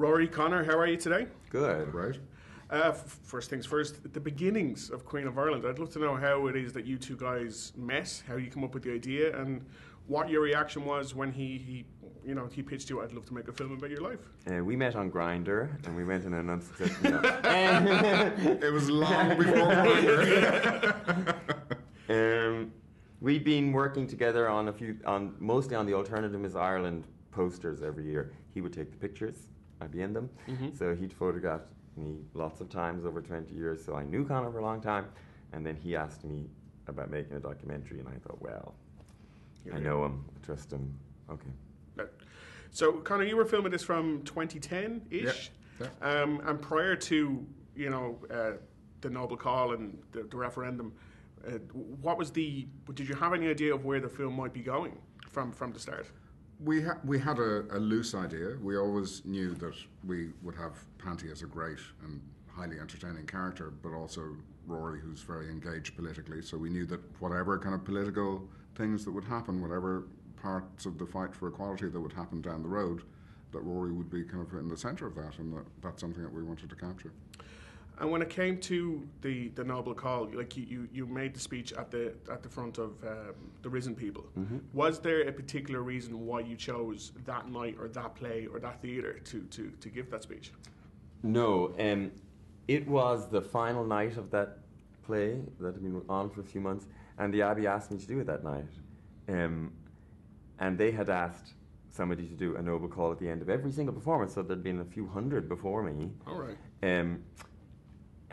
Rory Conor, how are you today? Good. Right? Uh, f- first things first, the beginnings of Queen of Ireland. I'd love to know how it is that you two guys met, how you come up with the idea, and what your reaction was when he, he you know, he pitched you. I'd love to make a film about your life. Uh, we met on Grindr, and we went in an unsuccessful. It was long before Grindr. um, we'd been working together on a few, on mostly on the Alternative Miss Ireland posters every year. He would take the pictures, I'd be in them. So he'd photographed me lots of times over 20 years. So I knew Conor for a long time, and then he asked me about making a documentary, and I thought, well, Here I we know him, I trust him. Okay. So, Conor, you were filming this from 2010 ish. Yeah, Um, and prior to, you know, uh, the Noble Call and the, the referendum, uh, what was the, did you have any idea of where the film might be going from, from the start? We, ha- we had a, a loose idea. We always knew that we would have Panti as a great and highly entertaining character, but also Rory, who's very engaged politically. So we knew that whatever kind of political things that would happen, whatever parts of the fight for equality that would happen down the road, that Rory would be kind of in the centre of that, and that that's something that we wanted to capture. And when it came to the, the Noble Call, like you, you, you made the speech at the at the front of um, the Risen People. Was there a particular reason why you chose that night or that play or that theatre to, to, to give that speech? No, um, it was the final night of that play that had been on for a few months, and the Abbey asked me to do it that night. Um, and they had asked somebody to do a noble call at the end of every single performance, so there'd been a few hundred before me. All right. Um,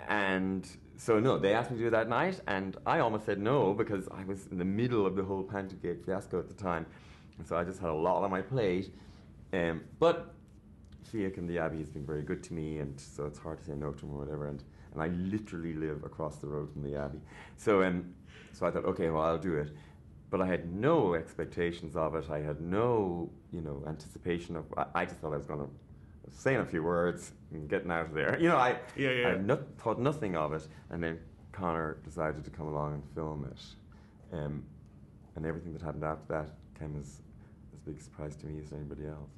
and so, no, they asked me to do that night, and I almost said no because I was in the middle of the whole Pantigate fiasco at the time. And so I just had a lot on my plate. Um, but Fiach and the Abbey has been very good to me, and so it's hard to say no to them or whatever. And, and I literally live across the road from the Abbey. So, um, so I thought, okay, well, I'll do it. But I had no expectations of it. I had no, you know, anticipation of. I, I just thought I was going to saying a few words and getting out of there. You know, I, Yeah, yeah. I no, thought nothing of it. And then Conor decided to come along and film it. Um, and everything that happened after that came as, as big a surprise to me as anybody else.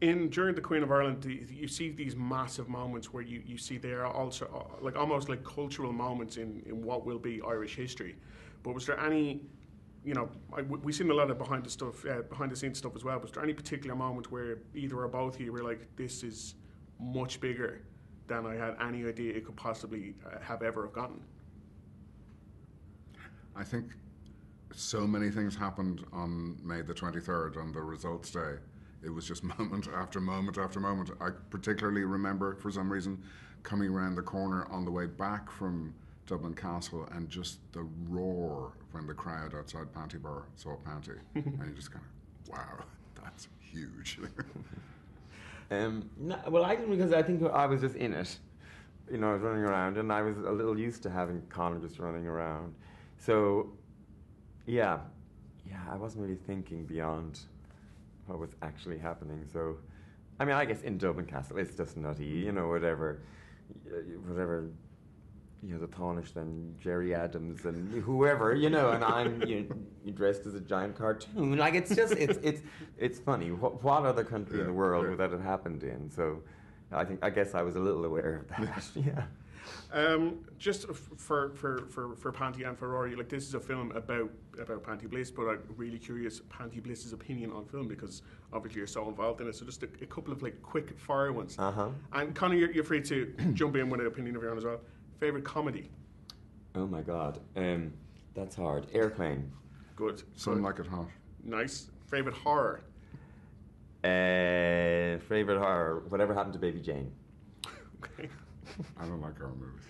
in during the Queen of Ireland, you see these massive moments where you, you see there are also like almost like cultural moments in, in what will be Irish history. But was there any, you know, I, we- we've seen a lot of behind the stuff, uh, behind the scenes stuff as well. Was there any particular moment where either or both of you were like, this is much bigger than I had any idea it could possibly uh, have ever have gotten? I think so many things happened on May the 23rd on the results day. It was just moment after moment after moment. I particularly remember, for some reason, coming around the corner on the way back from Dublin Castle and just the roar when the crowd outside Panti Bar saw Panti. and you just kind of, wow, that's huge. Um, no, well, I didn't because I think I was just in it. You know, I was running around, and I was a little used to having Conor just running around. So, yeah, yeah, I wasn't really thinking beyond what was actually happening. So, I mean, I guess in Dublin Castle, it's just nutty. You know, whatever, whatever. You know, the Taoiseach and Gerry Adams and whoever, you know, and I'm you you dressed as a giant cartoon. Like it's just it's it's it's funny. What, what other country in the world yeah. would that have happened in? So, I think I guess I was a little aware of that. yeah. Um, just for, for, for, for Panti and for Rory, like this is a film about about Panti Bliss, but I'm really curious Panti Bliss's opinion on film because obviously you're so involved in it. So just a, a couple of like quick fire ones. Uh huh. And Conor, you're, you're free to jump in with an opinion of your own as well. Favorite comedy? Oh my God. Um, that's hard. Airplane. Good. Some Good. like it hot. nice. Favorite horror? Uh, favorite horror. Whatever happened to Baby Jane? Okay. I don't like horror movies.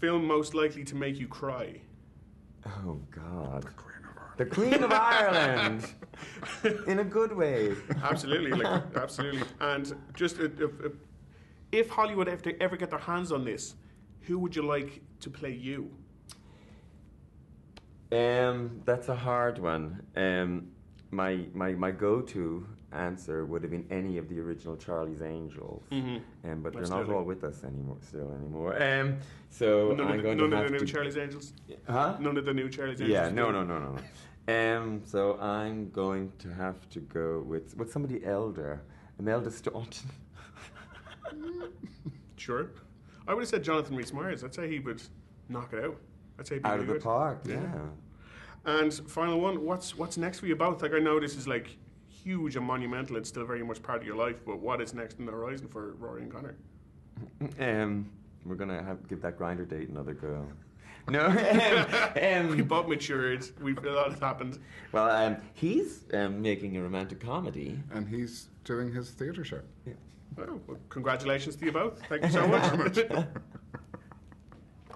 Film most likely to make you cry? Oh God. Queen of Ireland. The Queen of Ireland. In a good way. Absolutely, like absolutely. And just if, if, if Hollywood ever, ever get their hands on this, who would you like to play you? Um, that's a hard one. Um, my my my go-to answer would have been any of the original Charlie's Angels, mm-hmm. um, but they're not Absolutely. all with us anymore. Still anymore. Um, so None, I'm of the, going none to of the new to. Charlie's Angels. huh? None of the new Charlie's Angels. Yeah. No. No. No. No. No. Um, so I'm going to have to go with with somebody elder. Imelda Staunton. Sure. I would have said Jonathan Rhys Myers. I'd say he would knock it out. I'd say he'd be Out of the good. park, Yeah. yeah. And final one, what's what's next for you both? Like I know this is like huge and monumental. It's still very much part of your life. But what is next on the horizon for Rory and Conor? Um, we're gonna have give that Grindr date another go. No, um, We um, both matured. We've a lot has happened. well, um, he's um, making a romantic comedy. And he's doing his theatre show. Well, well, congratulations to you both. Thank you so much.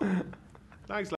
Thanks.